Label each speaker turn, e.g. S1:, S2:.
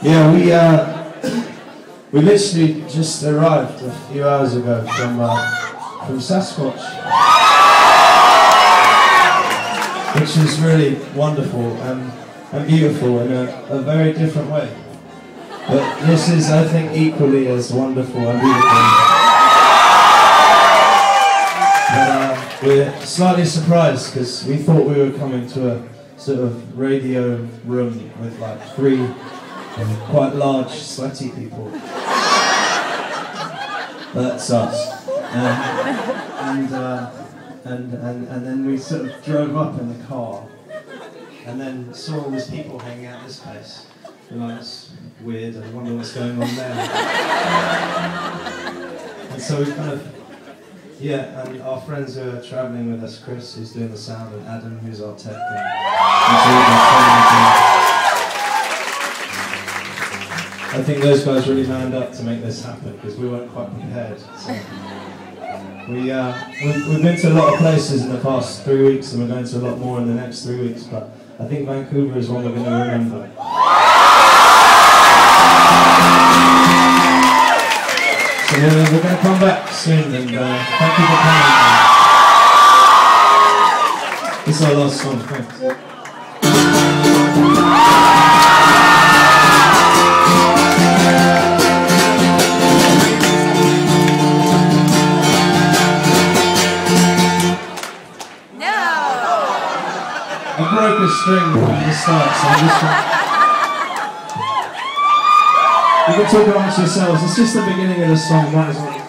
S1: Yeah, we uh, we literally just arrived a few hours ago from uh, from Sasquatch, which is really wonderful and, and beautiful in a, a very different way. But this is, I think, equally as wonderful and beautiful. Uh, we're slightly surprised because we thought we were coming to a sort of radio room with like three um, quite large, sweaty people. That's us. Um, and, uh, and, and, and then we sort of drove up in the car and then saw all these people hanging out this place. And like, it's weird, I wonder what's going on there. and so we kind of yeah, and our friends who are travelling with us, Chris, who's doing the sound, and Adam, who's our tech. And, I think those guys really manned up to make this happen because we weren't quite prepared. So. We, uh, we've, we've been to a lot of places in the past three weeks and we're going to a lot more in the next three weeks, but I think Vancouver is one we're going to remember. So we're, we're going to come back soon and uh, thank you for coming. Is our last song, thanks. A string from the start, so I'm just trying. You can talk amongst yourselves. It's just the beginning of the song, might as well.